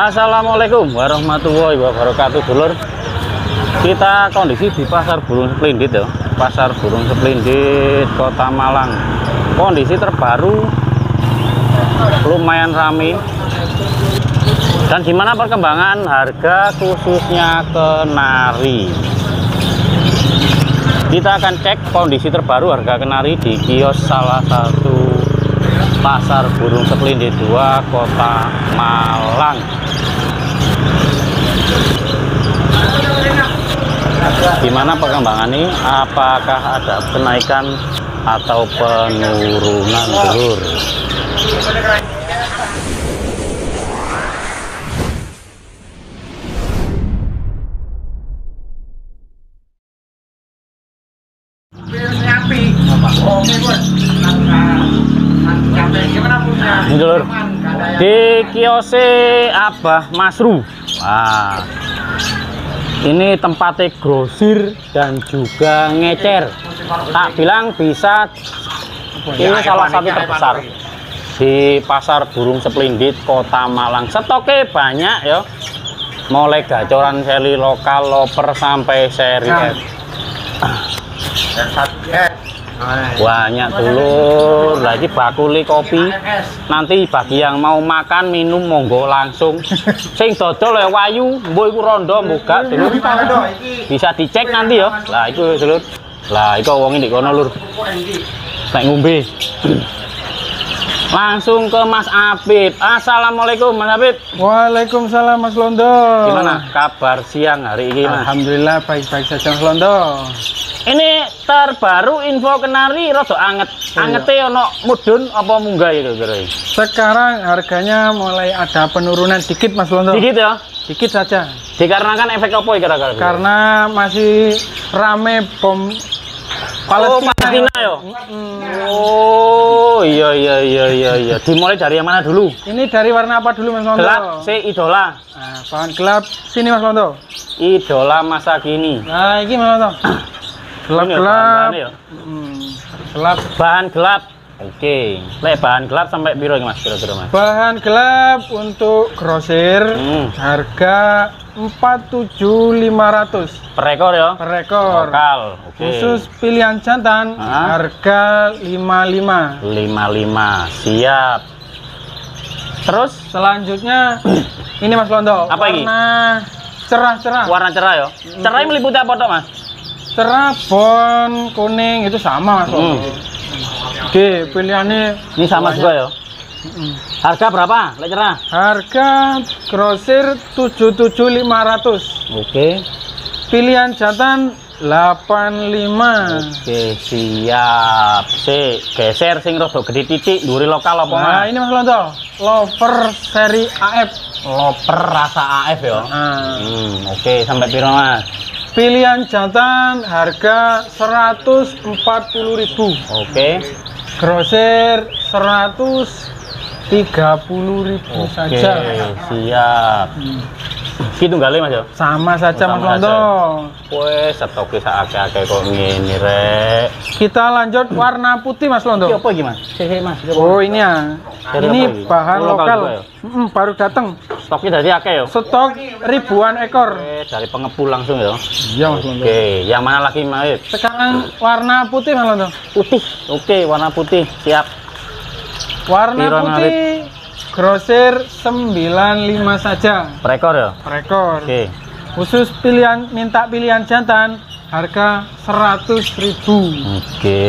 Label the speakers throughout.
Speaker 1: Assalamualaikum warahmatullahi wabarakatuh dulur. Kita kondisi di pasar burung seplindit ya. Pasar burung seplindit kota Malang. Kondisi terbaru lumayan rame. Dan gimana perkembangan harga khususnya kenari kita akan cek kondisi terbaru harga kenari di kios salah satu pasar burung seplindit 2 kota Malang gimana perkembangan ini? Apakah ada kenaikan atau penurunan dulur. Di kiose Abah Masru. Wah, ini tempatnya grosir dan juga ngecer. Tak bilang bisa ini salah satu terbesar. Di pasar burung seplindit kota Malang. Stoknya banyak ya mulai gacoran seri lokal loper sampai seri. F banyak dulu lagi bakuli kopi. Nanti bagi yang mau makan minum monggo langsung. Sing dodol ya wayu. Mbok iku rondo buka dulu bisa dicek nanti ya. lah itu dulu lah itu wong di kono lur. Nek ngombe. Langsung ke Mas Apip Assalamualaikum Mas Apip
Speaker 2: Waalaikumsalam Mas Londo.
Speaker 1: gimana kabar siang hari ini Mas?
Speaker 2: Alhamdulillah baik-baik saja Mas Londo.
Speaker 1: Ini terbaru info kenari rada anget angete ono mudun apa munggah ya kira-kira
Speaker 2: Sekarang harganya mulai ada penurunan dikit Mas Londo.
Speaker 1: dikit ya
Speaker 2: Dikit saja.
Speaker 1: dikarenakan efek apa ya kira-kira
Speaker 2: Karena masih rame bom
Speaker 1: Oh,
Speaker 2: Palestina.
Speaker 1: Palestina ya? Oh, iya iya iya iya iya. Dimulai dari yang mana dulu?
Speaker 2: Ini dari warna apa dulu Mas Londo?
Speaker 1: Gelap, si idola.
Speaker 2: Nah, bahan gelap sini Mas Londo.
Speaker 1: Idola masa kini.
Speaker 2: Nah, ini Mas Londo.
Speaker 1: Ini ya,
Speaker 2: Gelap-gelap.
Speaker 1: bahan-bahannya ya.
Speaker 2: Hmm, gelap.
Speaker 1: Bahan gelap. Oke. Lek bahan gelap sampai piro iki Mas kira-kira Mas?
Speaker 2: Bahan gelap untuk grosir
Speaker 1: Hmm.
Speaker 2: harga 47500
Speaker 1: Per ekor ya?
Speaker 2: per ekor.
Speaker 1: Lokal. Oke.
Speaker 2: Khusus pilihan jantan
Speaker 1: Hah?
Speaker 2: harga 55.
Speaker 1: 55. Siap. Terus
Speaker 2: Selanjutnya ini Mas Londo.
Speaker 1: Apa ini?
Speaker 2: Warna cerah-cerah.
Speaker 1: warna cerah ya? Cerah meliputi apa toh Mas?
Speaker 2: Cerah, bon, kuning itu sama Mas.
Speaker 1: Hmm.
Speaker 2: Oke, pilihannya
Speaker 1: Ini sama
Speaker 2: banyak.
Speaker 1: juga ya? Harga berapa? Lek cerah?
Speaker 2: Harga grosir 77.500.
Speaker 1: Oke.
Speaker 2: Pilihan jantan 85.
Speaker 1: Oke, siap. Si, geser sing rada gede titik duri lokal apa
Speaker 2: Nah,
Speaker 1: Mas?
Speaker 2: ini Mas Londo, lover seri AF.
Speaker 1: Loper rasa AF ya.
Speaker 2: Nah,
Speaker 1: Hmm, oke sampai piro Mas?
Speaker 2: Pilihan jantan harga 140.000.
Speaker 1: Oke.
Speaker 2: Grosir 130.000
Speaker 1: Oke,
Speaker 2: saja.
Speaker 1: siap.
Speaker 2: Hmm.
Speaker 1: Gitu kali Mas ya.
Speaker 2: Sama saja Mas Londo.
Speaker 1: Wes setoke sakake-ake kok ngene rek.
Speaker 2: Kita lanjut warna putih Mas
Speaker 1: Iki
Speaker 2: Londo.
Speaker 1: apa iki Mas? Mas. iki?
Speaker 2: Oh, ini ya. Ini
Speaker 1: ini?
Speaker 2: bahan
Speaker 1: lokal
Speaker 2: lokal.
Speaker 1: juga ya?
Speaker 2: Baru datang.
Speaker 1: Stoknya dari akeh ya.
Speaker 2: Stok ribuan ekor.
Speaker 1: Oke, dari pengepul langsung ya.
Speaker 2: Iya Mas Londo.
Speaker 1: Oke, yang mana lagi Mas?
Speaker 2: Sekarang warna putih Mas Londo.
Speaker 1: Putih. Oke, warna putih. Siap.
Speaker 2: Warna putih grosir 95 saja
Speaker 1: Per ekor ya.
Speaker 2: per ekor.
Speaker 1: Oke.
Speaker 2: Khusus pilihan minta pilihan jantan harga 100.000.
Speaker 1: Oke,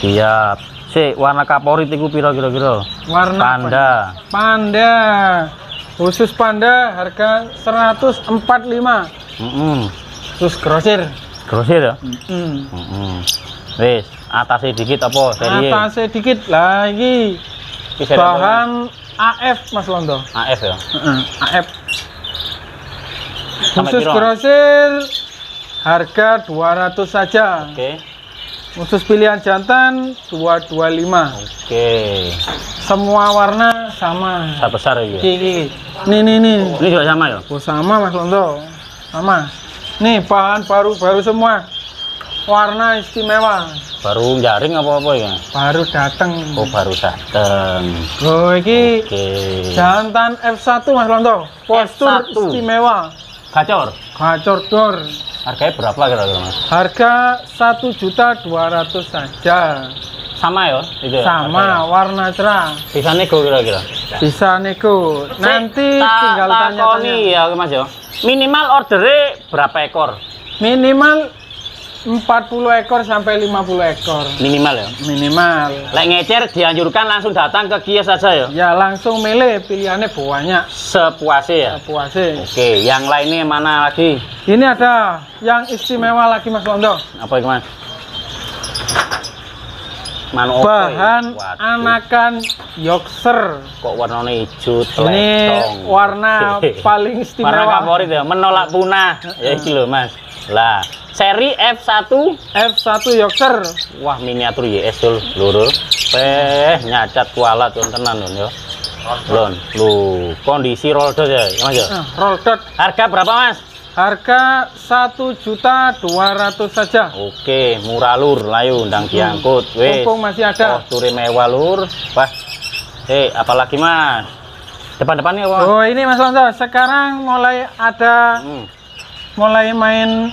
Speaker 1: siap. Si, warna kaporit itu piro kira-kira?
Speaker 2: Warna
Speaker 1: Panda.
Speaker 2: Panda. Khusus panda harga 145.
Speaker 1: Mm
Speaker 2: Khusus grosir.
Speaker 1: Grosir ya?
Speaker 2: Hmm.
Speaker 1: Mm Wis, atasnya dikit apa seri?
Speaker 2: Atasnya dikit lagi.
Speaker 1: Seri apa?
Speaker 2: AF Mas Londo.
Speaker 1: AF ya.
Speaker 2: Heeh, AF. Khusus grosir harga 200 saja.
Speaker 1: Oke.
Speaker 2: Khusus pilihan jantan 225.
Speaker 1: Oke.
Speaker 2: Semua warna sama.
Speaker 1: Besar besar ya.
Speaker 2: Iki. Nih, nih, nih.
Speaker 1: Ini juga sama ya?
Speaker 2: Oh, sama Mas Londo. Sama. Nih bahan baru baru semua. Warna istimewa.
Speaker 1: Baru jaring apa-apa ya?
Speaker 2: Baru dateng.
Speaker 1: Oh, baru dateng.
Speaker 2: Oh, iki
Speaker 1: Oke.
Speaker 2: jantan F1 Mas Lonto. Postur
Speaker 1: F1.
Speaker 2: istimewa.
Speaker 1: Gacor.
Speaker 2: Gacor dor.
Speaker 1: Harganya berapa kira-kira, Mas?
Speaker 2: Harga satu juta dua ratus saja.
Speaker 1: Sama ya? Itu ya?
Speaker 2: Sama,
Speaker 1: harganya?
Speaker 2: warna cerah.
Speaker 1: Bisa nego kira-kira?
Speaker 2: Bisa nego. Nanti tinggal
Speaker 1: takoni
Speaker 2: tanya-tanya.
Speaker 1: ya, Mas ya. Minimal ordernya berapa ekor?
Speaker 2: Minimal 40 ekor sampai 50 ekor.
Speaker 1: Minimal ya.
Speaker 2: Minimal.
Speaker 1: Lek ngecer dianjurkan langsung datang ke kios saja ya.
Speaker 2: Ya langsung milih pilihannya banyak.
Speaker 1: Sepuasnya ya.
Speaker 2: Puase.
Speaker 1: Oke, yang lainnya mana lagi?
Speaker 2: Ini ada yang istimewa lagi Mas Londo.
Speaker 1: Apa itu mas? Manu opo
Speaker 2: Bahan
Speaker 1: ya? Waduh,
Speaker 2: anakan Yorkshire.
Speaker 1: kok warnanya hijau
Speaker 2: Ini warna paling
Speaker 1: Warna
Speaker 2: istimewa.
Speaker 1: favorit ya, menolak punah. Ya iki lho mas. Lah, seri F1
Speaker 2: F1 Yorkshire.
Speaker 1: Wah miniatur YS dul lur. Peh nyacat kualat tuh tenan lho ya. Lon, lu kondisi roll dot ya, ya Mas ya.
Speaker 2: Nah, roll dot.
Speaker 1: Harga berapa Mas?
Speaker 2: Harga satu juta dua ratus saja.
Speaker 1: Oke, murah lur, layu ndang diangkut. Wes.
Speaker 2: Mumpung masih ada.
Speaker 1: Oh, turi mewah lur. Wah. Eh, apalagi Mas? Depan-depannya apa?
Speaker 2: Oh ini Mas Londo, sekarang mulai ada
Speaker 1: Hmm.
Speaker 2: mulai main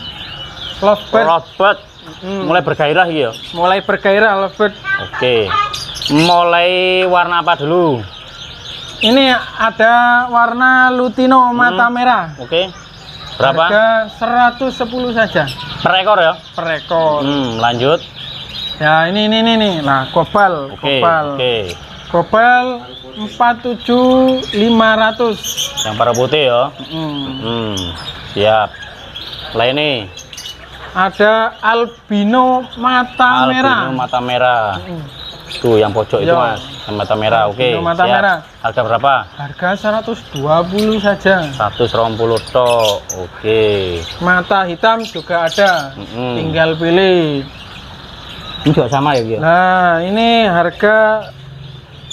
Speaker 2: lovebird,
Speaker 1: Robot
Speaker 2: Hmm.
Speaker 1: mulai bergairah ya.
Speaker 2: mulai bergairah lovebird.
Speaker 1: Oke. Mulai warna apa dulu?
Speaker 2: Ini ada warna lutino mata
Speaker 1: Hmm.
Speaker 2: merah.
Speaker 1: Oke. Berapa?
Speaker 2: Harga 110 saja
Speaker 1: Per ekor ya?
Speaker 2: per ekor.
Speaker 1: Hmm, lanjut.
Speaker 2: Ya ini ini ini nih. Nah, kopal,
Speaker 1: Oke,
Speaker 2: kopal.
Speaker 1: oke.
Speaker 2: Kopal 47500.
Speaker 1: Yang para putih ya.
Speaker 2: Hmm.
Speaker 1: Hmm, siap. Lah ini
Speaker 2: Ada albino mata
Speaker 1: albino
Speaker 2: merah.
Speaker 1: mata merah.
Speaker 2: Hmm.
Speaker 1: Tuh yang pojok itu
Speaker 2: Yo.
Speaker 1: Mas, yang mata merah. Oke.
Speaker 2: Albino mata
Speaker 1: siap.
Speaker 2: merah.
Speaker 1: Harga berapa?
Speaker 2: Harga 120 saja.
Speaker 1: 120 tok. Oke.
Speaker 2: Mata hitam juga ada.
Speaker 1: Mm-mm.
Speaker 2: Tinggal pilih.
Speaker 1: Ini juga sama ya, Gio?
Speaker 2: Nah, ini harga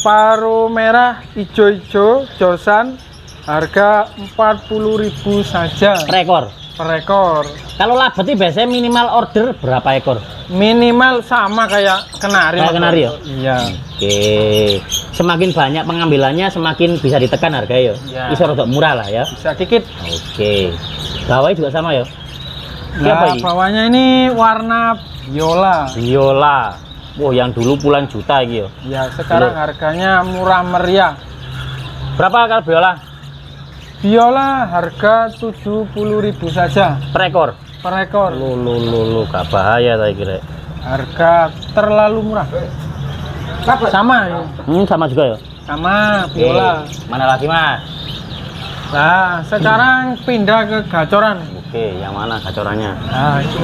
Speaker 2: paru merah hijau-hijau josan harga 40.000 saja
Speaker 1: Per ekor.
Speaker 2: Per ekor.
Speaker 1: Kalau labet ini biasanya minimal order berapa ekor?
Speaker 2: Minimal sama kayak kenari.
Speaker 1: Kayak kenari ya?
Speaker 2: Iya.
Speaker 1: Oke. Semakin banyak pengambilannya semakin bisa ditekan harga ya.
Speaker 2: Ya.
Speaker 1: Bisa rodok murah lah ya.
Speaker 2: Bisa dikit.
Speaker 1: Oke. Bawahnya juga sama ya. Siapa
Speaker 2: Nah,
Speaker 1: ini?
Speaker 2: bawahnya ini warna viola.
Speaker 1: Biola. Wah, yang dulu puluhan juta gitu.
Speaker 2: Ya, sekarang
Speaker 1: Loh.
Speaker 2: harganya murah meriah.
Speaker 1: Berapa kalau biola?
Speaker 2: Viola harga 70.000 saja
Speaker 1: Per ekor.
Speaker 2: per ekor.
Speaker 1: Lu lu lu lu gak bahaya saya kira.
Speaker 2: Harga terlalu murah. Sama ya.
Speaker 1: Hmm, sama juga ya.
Speaker 2: Sama
Speaker 1: Oke.
Speaker 2: viola.
Speaker 1: Mana lagi, Mas?
Speaker 2: Nah, sekarang pindah ke gacoran.
Speaker 1: Oke, yang mana gacorannya?
Speaker 2: Nah, itu.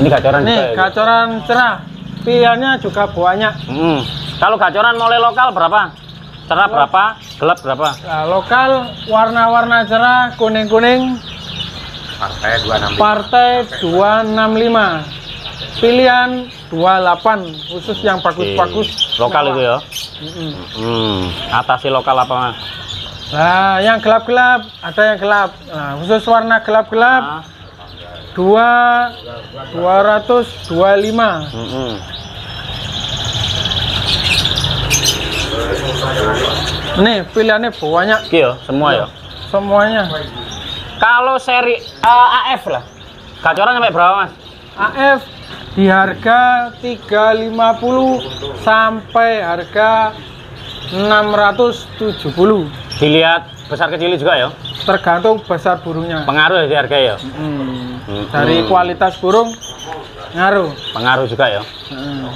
Speaker 1: Ini gacoran
Speaker 2: Nih,
Speaker 1: juga ya?
Speaker 2: gacoran cerah. Pilihannya juga banyak.
Speaker 1: Hmm. Kalau gacoran mulai lokal berapa? Cerah berapa? Gelap berapa?
Speaker 2: Nah, lokal warna-warna cerah, kuning-kuning,
Speaker 1: Partai 265.
Speaker 2: partai 265. Pilihan 28, khusus yang bagus-bagus.
Speaker 1: Lokal itu ya?
Speaker 2: Mm-mm.
Speaker 1: Hmm. Atasi lokal apa, Mas?
Speaker 2: Nah, yang gelap-gelap, ada yang gelap. Nah, khusus warna gelap-gelap,
Speaker 1: Ah.
Speaker 2: dua 225.
Speaker 1: Mm-mm.
Speaker 2: Nih, pilihannya banyak
Speaker 1: Oke ya, semua ya.
Speaker 2: semuanya.
Speaker 1: Kalau seri eh, AF lah. Gacoran sampai berapa, Mas?
Speaker 2: AF di harga 350 sampai harga 670
Speaker 1: Dilihat besar kecil juga ya.
Speaker 2: tergantung besar burungnya
Speaker 1: Pengaruh ya di harga ya.
Speaker 2: Hmm,
Speaker 1: Hmm.
Speaker 2: dari kualitas burung ngaruh
Speaker 1: Pengaruh juga ya.
Speaker 2: Hmm.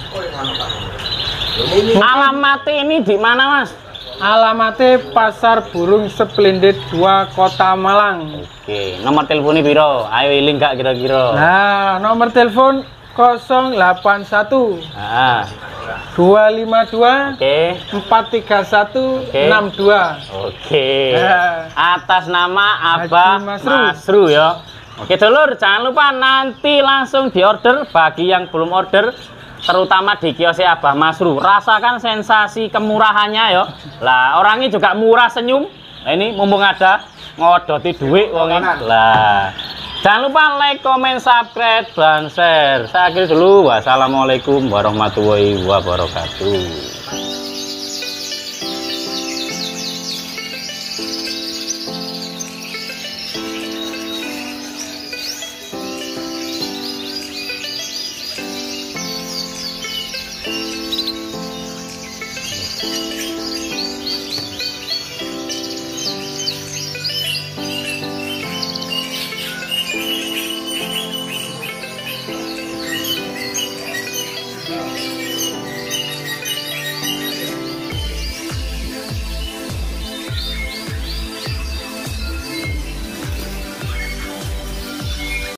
Speaker 1: Alamatnya ini di mana, Mas?
Speaker 2: alamatnya pasar burung Splendid 2 Kota Malang
Speaker 1: Oke, nomor teleponnya piro? Ayo iling gak kira-kira.
Speaker 2: nah nomor telepon 081
Speaker 1: Ah,
Speaker 2: 252
Speaker 1: oke.
Speaker 2: 431
Speaker 1: Oke.
Speaker 2: 62
Speaker 1: Oke.
Speaker 2: Ya.
Speaker 1: Atas nama Abah
Speaker 2: Masru.
Speaker 1: Masru ya. Oke, dulur, jangan lupa nanti langsung diorder bagi yang belum order terutama di kiosnya Abah Masru. Rasakan sensasi kemurahannya ya. Lah, orangnya juga murah senyum. Nah, ini mumpung ada ngodoti duit wong. Lah, Jangan lupa like, comment, subscribe, dan share. Saya akhiri dulu. Wassalamualaikum warahmatullahi wabarakatuh.